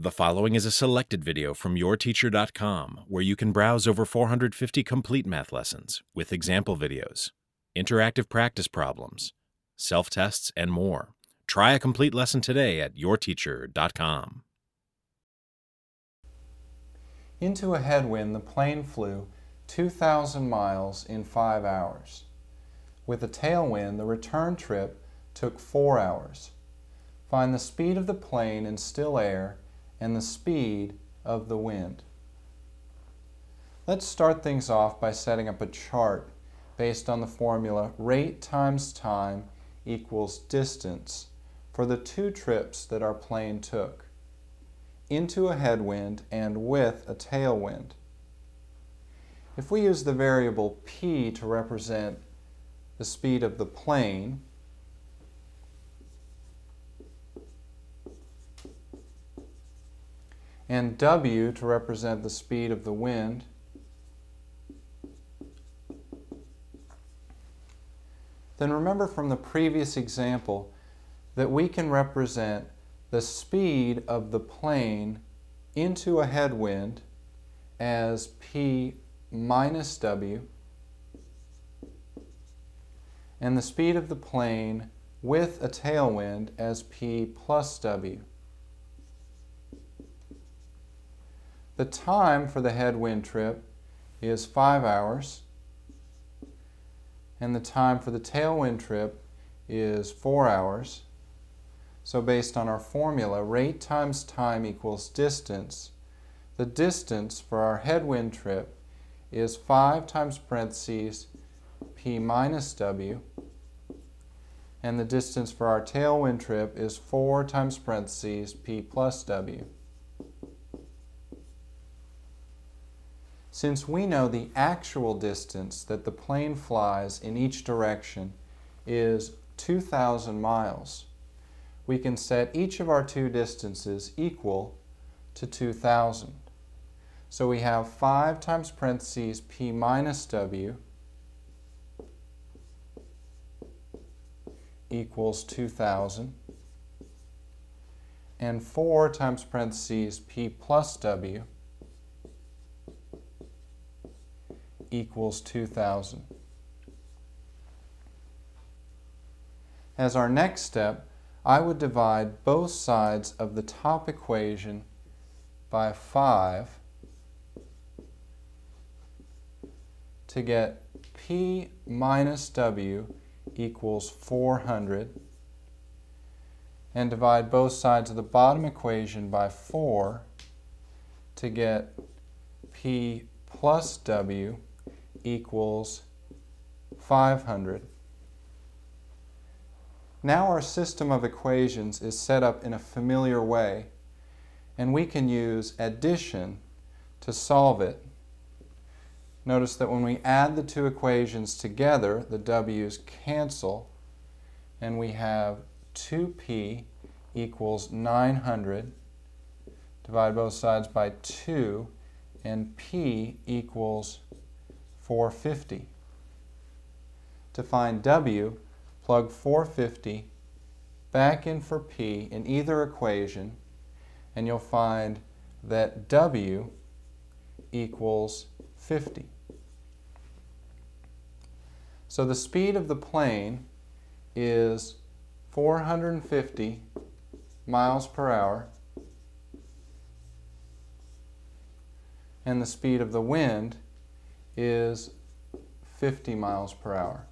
The following is a selected video from yourteacher.com where you can browse over 450 complete math lessons with example videos, interactive practice problems, self tests, and more. Try a complete lesson today at yourteacher.com. Into a headwind, the plane flew 2,000 miles in five hours. With a tailwind, the return trip took four hours. Find the speed of the plane in still air and the speed of the wind. Let's start things off by setting up a chart based on the formula rate times time equals distance for the two trips that our plane took, into a headwind and with a tailwind. If we use the variable p to represent the speed of the plane, and W to represent the speed of the wind. Then remember from the previous example that we can represent the speed of the plane into a headwind as P minus W and the speed of the plane with a tailwind as P plus W. The time for the headwind trip is 5 hours, and the time for the tailwind trip is 4 hours. So based on our formula, rate times time equals distance. The distance for our headwind trip is 5 times parentheses p minus w, and the distance for our tailwind trip is 4 times parentheses p plus w. Since we know the actual distance that the plane flies in each direction is 2,000 miles, we can set each of our two distances equal to 2,000. So we have 5 times parentheses p minus w equals 2,000 and 4 times parentheses p plus w equals 2,000. As our next step, I would divide both sides of the top equation by 5 to get P minus W equals 400 and divide both sides of the bottom equation by 4 to get P plus W equals 500. Now our system of equations is set up in a familiar way, and we can use addition to solve it. Notice that when we add the two equations together, the w's cancel, and we have 2p equals 900. Divide both sides by 2, and p equals 450. To find W, plug 450 back in for P in either equation, and you'll find that W equals 50. So the speed of the plane is 450 miles per hour, and the speed of the wind is 50 miles per hour.